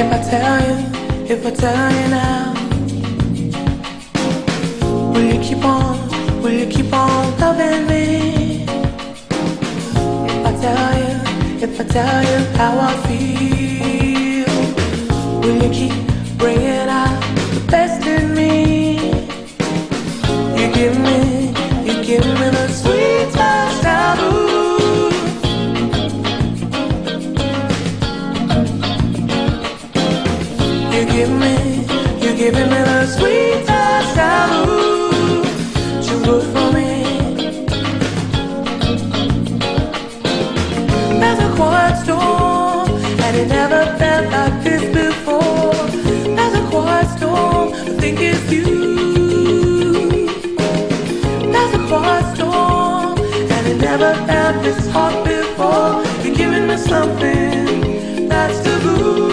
I tell you if I tell you now, will you keep on, will you keep on loving me? If I tell you, if I tell you how I feel, will you keep good for me. There's a quiet storm, and it never felt like this before. There's a quiet storm, I think it's you. There's a quiet storm, and it never felt this hot before. You're giving me something that's taboo.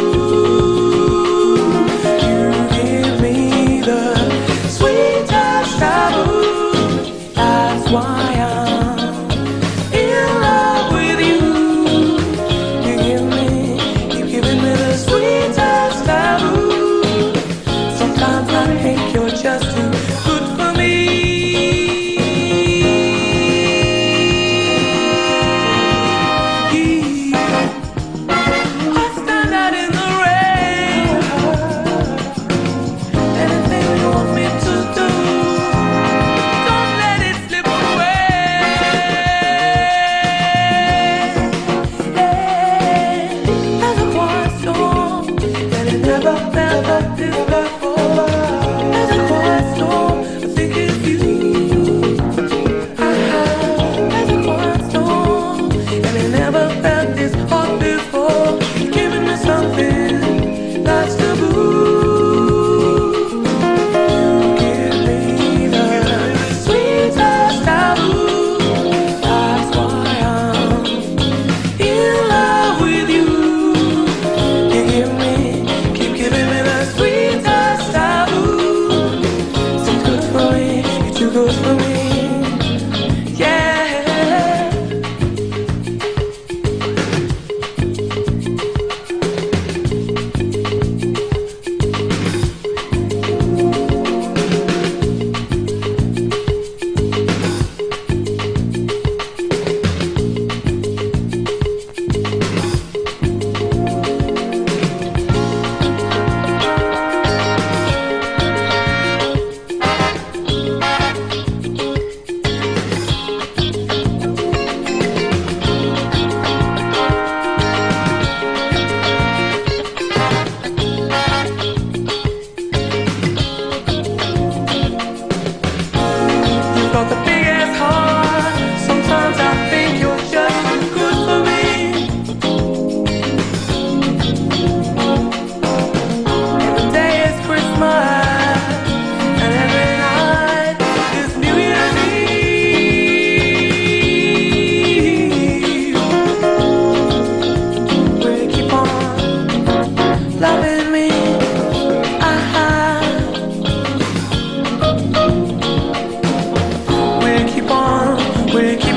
we keep